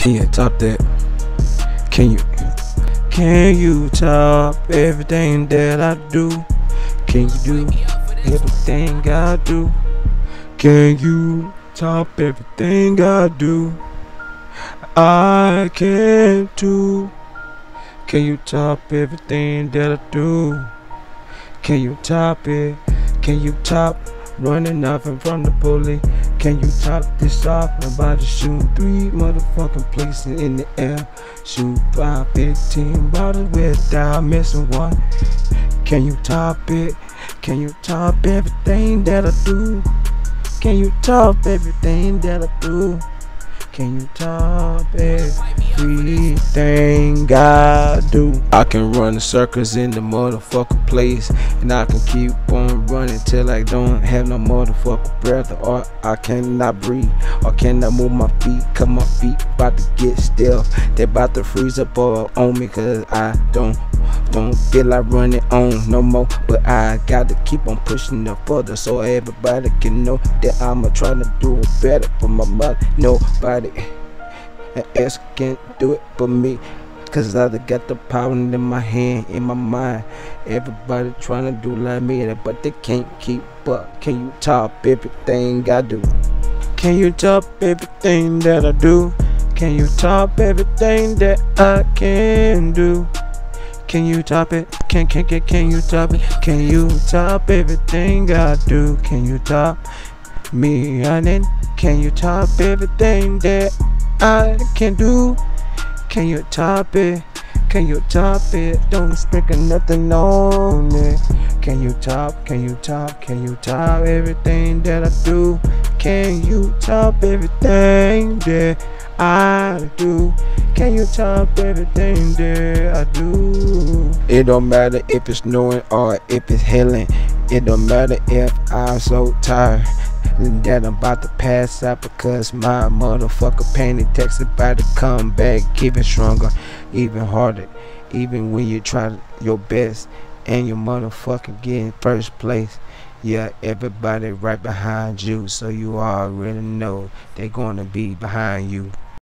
Can you top that? Can you? Can you top everything that I do? Can you do everything I do? Can you top everything I do? I can too. Can you top everything that I do? Can you top it? Can you top running off in front of the police? Can you top this off? Nobody shooting three motherfucking places in the air. Shoot five, fifteen 15 bottles without missing one. Can you top it? Can you top everything that I do? Can you top everything that I do? Can you top everything I do? I can run the circles in the motherfucking place, and I can keep on running till I don't have no motherfucking breath, or I cannot breathe, or cannot move my feet, cause my feet about to get still. They about to freeze up all on me, cause I don't don't feel like running on no more, but I gotta keep on pushing it further so everybody can know that I'ma try to do better for my mother. Nobody else can't do it for me. Cause I got the power in my hand, in my mind. Everybody trying to do like me, but they can't keep up. Can you top everything I do? Can you top everything that I do? Can you top everything that I can do? Can you top it? Can can can can you top it? Can you top everything I do? Can you top me honey? Can you top everything that I can do? Can you top it? Can you top it? Don't sprinkle nothing on it. Can you top? Can you top? Can you top everything that I do? Can you top everything that I do? Can you top everything that I do? It don't matter if it's snowing or if it's hailing. It don't matter if I'm so tired that I'm about to pass out because my motherfucker panic text about to come back even stronger, even harder, even when you try your best and your motherfucker get in first place. Yeah, everybody right behind you, so you already know they're gonna be behind you.